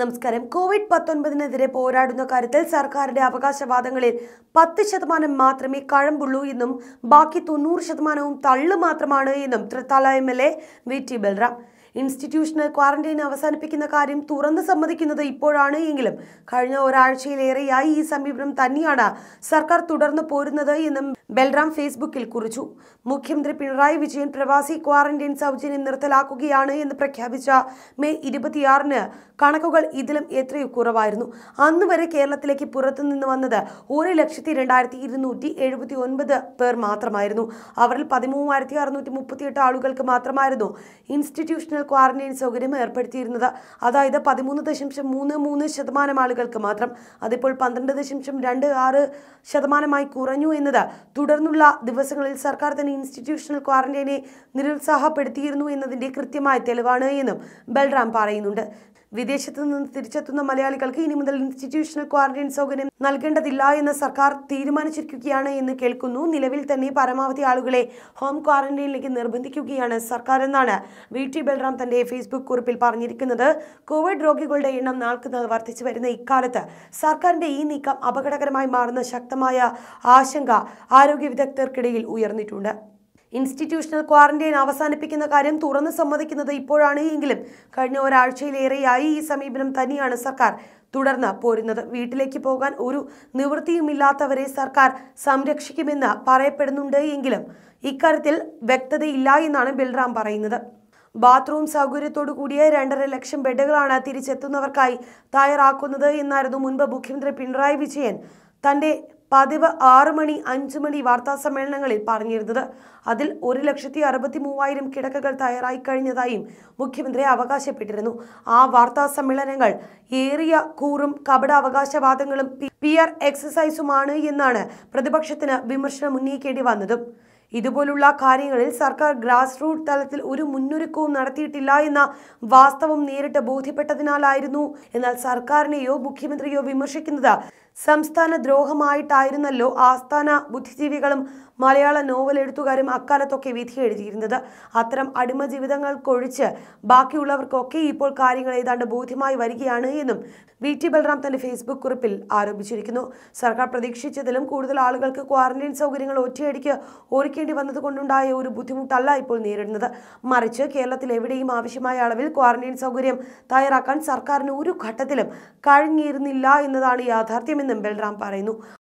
നമസ്കാരം. കോവിഡ് പത്തൊൻപതിനെതിരെ പോരാടുന്ന കാര്യത്തിൽ സർക്കാരിന്റെ അവകാശവാദങ്ങളിൽ പത്ത് ശതമാനം മാത്രമേ കഴമ്പുള്ളൂ എന്നും ബാക്കി തൊണ്ണൂറ് ശതമാനവും തള്ളു മാത്രമാണ് എന്നും Thrithala M L A V T Balram. Institutional quarantine അവസാനിപ്പിക്കുന്ന കാര്യം തുറന്ന് സമ്മതിക്കുന്നത് ഇപ്പോഴാണ് എങ്കിലും കഴിഞ്ഞ ഒരാഴ്ചയിലേറെയായി ഈ സമീപനം തന്നെയാണ് സർക്കാർ തുടർന്ന് പോരുന്നത് എന്നും ബൽറാം ഫേസ്ബുക്കിൽ കുറിച്ചു. മുഖ്യമന്ത്രി പിണറായി വിജയൻ പ്രവാസി ക്വാറന്റൈൻ സൗജന്യം നിർത്തലാക്കുകയാണ് എന്ന് പ്രഖ്യാപിച്ച മെയ് ഇരുപത്തിയാറിന് കണക്കുകൾ ഇതിലും എത്രയോ കുറവായിരുന്നു. അന്ന് വരെ കേരളത്തിലേക്ക് പുറത്തുനിന്ന് വന്നത് ഒരു ലക്ഷത്തി രണ്ടായിരത്തി ഇരുന്നൂറ്റി എഴുപത്തി ഒൻപത് പേർ മാത്രമായിരുന്നു. അവരിൽ പതിമൂവായിരത്തി അറുന്നൂറ്റി മുപ്പത്തിയെട്ട് ആളുകൾക്ക് മാത്രമായിരുന്നു ഇൻസ്റ്റിറ്റ്യൂഷണൽ ക്വാറന്റൈൻ സൗകര്യം ഏർപ്പെടുത്തിയിരുന്നത്. അതായത് പതിമൂന്ന് ദശാംശം മൂന്ന് മൂന്ന് ശതമാനം ആളുകൾക്ക് മാത്രം. അതിപ്പോൾ പന്ത്രണ്ട് ദശാംശം രണ്ട് ആറ് ശതമാനമായി കുറഞ്ഞു എന്നത് തുടർന്നുള്ള ദിവസങ്ങളിൽ സർക്കാർ തന്നെ ഇൻസ്റ്റിറ്റ്യൂഷണൽ ക്വാറന്റൈനെ നിരുത്സാഹപ്പെടുത്തിയിരുന്നു എന്നതിന്റെ കൃത്യമായ തെളിവാണ് എന്നും ബൽറാം പറയുന്നുണ്ട്. വിദേശത്തു നിന്ന് തിരിച്ചെത്തുന്ന മലയാളികൾക്ക് ഇനി മുതൽ ഇൻസ്റ്റിറ്റ്യൂഷണൽ ക്വാറന്റൈൻ സൗകര്യം നൽകേണ്ടതില്ല എന്ന് സർക്കാർ തീരുമാനിച്ചിരിക്കുകയാണ് എന്ന് കേൾക്കുന്നു. നിലവിൽ തന്നെ പരമാവധി ആളുകളെ ഹോം ക്വാറന്റൈനിലേക്ക് നിർബന്ധിക്കുകയാണ് സർക്കാർ എന്നാണ് വി ടി ബൽറാം തന്റെ ഫേസ്ബുക്ക് കുറിപ്പിൽ പറഞ്ഞിരിക്കുന്നത്. കോവിഡ് രോഗികളുടെ എണ്ണം നാൾക്കുനാൾ വർദ്ധിച്ചു വരുന്ന ഇക്കാലത്ത് സർക്കാരിന്റെ ഈ നീക്കം അപകടകരമായി മാറുന്ന ശക്തമായ ആശങ്ക ആരോഗ്യ വിദഗ്ധർക്കിടയിൽ ഉയർന്നിട്ടുണ്ട്. ഇൻസ്റ്റിറ്റ്യൂഷണൽ ക്വാറന്റൈൻ അവസാനിപ്പിക്കുന്ന കാര്യം തുറന്ന് സമ്മതിക്കുന്നത് ഇപ്പോഴാണ് എങ്കിലും കഴിഞ്ഞ ഒരാഴ്ചയിലേറെയായി ഈ സമീപനം തന്നെയാണ് സർക്കാർ തുടർന്ന് പോരുന്നത്. വീട്ടിലേക്ക് പോകാൻ ഒരു നിവൃത്തിയുമില്ലാത്തവരെ സർക്കാർ സംരക്ഷിക്കുമെന്ന് പറയപ്പെടുന്നുണ്ട് എങ്കിലും ഇക്കാര്യത്തിൽ വ്യക്തതയില്ല എന്നാണ് ബിൽറാം പറയുന്നത്. ബാത്റൂം സൗകര്യത്തോടു കൂടിയ രണ്ടര ലക്ഷം ബെഡുകളാണ് തിരിച്ചെത്തുന്നവർക്കായി തയ്യാറാക്കുന്നത് എന്നായിരുന്നു മുൻപ് മുഖ്യമന്ത്രി പിണറായി വിജയൻ തന്റെ പതിവ് ആറ് മണി അഞ്ചു മണി വാർത്താ സമ്മേളനങ്ങളിൽ പറഞ്ഞിരുന്നത്. അതിൽ ഒരു ലക്ഷത്തി അറുപത്തി മൂവായിരം കിടക്കകൾ തയ്യാറായി കഴിഞ്ഞതായും മുഖ്യമന്ത്രി അവകാശപ്പെട്ടിരുന്നു. ആ വാർത്താ സമ്മേളനങ്ങൾ ഏറിയ കൂറും കപട അവകാശവാദങ്ങളും പി ആർ എക്സസൈസുമാണ് എന്നാണ് പ്രതിപക്ഷത്തിന് വിമർശനം ഉന്നയിക്കേണ്ടി വന്നതും. ഇതുപോലുള്ള കാര്യങ്ങളിൽ സർക്കാർ ഗ്രാസ് റൂട്ട് തലത്തിൽ ഒരു മുന്നൊരുക്കവും നടത്തിയിട്ടില്ല എന്ന വാസ്തവം നേരിട്ട് ബോധ്യപ്പെട്ടതിനാലായിരുന്നു. എന്നാൽ സർക്കാരിനെയോ മുഖ്യമന്ത്രിയോ വിമർശിക്കുന്നത് സംസ്ഥാന ദ്രോഹമായിട്ടായിരുന്നല്ലോ ആസ്ഥാന ബുദ്ധിജീവികളും മലയാള നോവൽ എഴുത്തുകാരും അക്കാലത്തൊക്കെ വിധി എഴുതിയിരുന്നത്. അത്തരം അടിമ ജീവിതങ്ങൾക്കൊഴിച്ച് ബാക്കിയുള്ളവർക്കൊക്കെ ഇപ്പോൾ കാര്യങ്ങൾ ഏതാണ്ട് ബോധ്യമായി വരികയാണ് എന്നും വി ടി ബൽറാം തന്റെ ഫേസ്ബുക്ക് കുറിപ്പിൽ ആരോപിച്ചിരിക്കുന്നു. സർക്കാർ പ്രതീക്ഷിച്ചതിലും കൂടുതൽ ആളുകൾക്ക് ക്വാറന്റൈൻ സൗകര്യങ്ങൾ ഒറ്റയടിക്ക് ഒരുക്കേണ്ടി വന്നതുകൊണ്ടുണ്ടായ ഒരു ബുദ്ധിമുട്ടല്ല ഇപ്പോൾ നേരിടുന്നത്. മറിച്ച് കേരളത്തിൽ എവിടെയും ആവശ്യമായ അളവിൽ ക്വാറന്റൈൻ സൗകര്യം തയ്യാറാക്കാൻ സർക്കാരിന് ഒരു ഘട്ടത്തിലും കഴിഞ്ഞിരുന്നില്ല എന്നതാണ് യാഥാർത്ഥ്യമെന്നും ബൽറാം പറയുന്നു.